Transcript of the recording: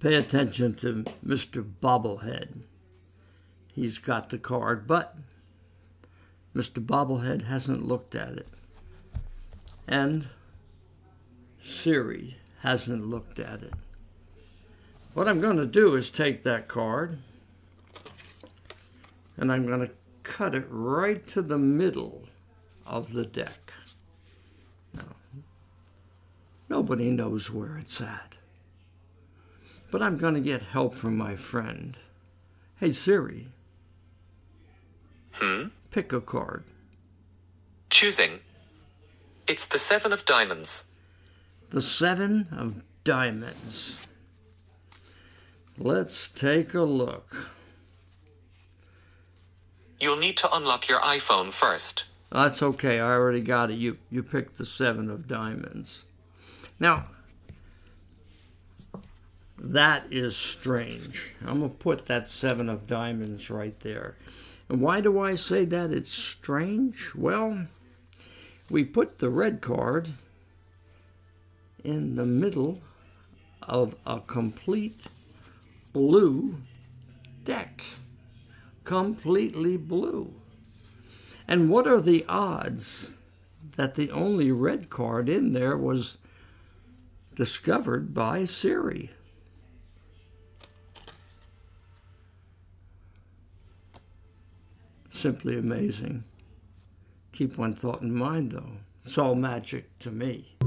pay attention to Mr. Bobblehead. He's got the card, but Mr. Bobblehead hasn't looked at it. And Siri hasn't looked at it. What I'm going to do is take that card and I'm going to cut it right to the middle of the deck. Now, nobody knows where it's at. But I'm going to get help from my friend. Hey, Siri. Hmm? Pick a card. Choosing. It's the seven of diamonds. The seven of diamonds. Let's take a look. You'll need to unlock your iPhone first. That's okay. I already got it. You you picked the seven of diamonds. Now that is strange. I'm gonna put that seven of diamonds right there. And why do I say that it's strange? Well, we put the red card in the middle of a complete blue deck. Completely blue. And what are the odds that the only red card in there was discovered by Siri? Simply amazing. Keep one thought in mind, though. It's all magic to me.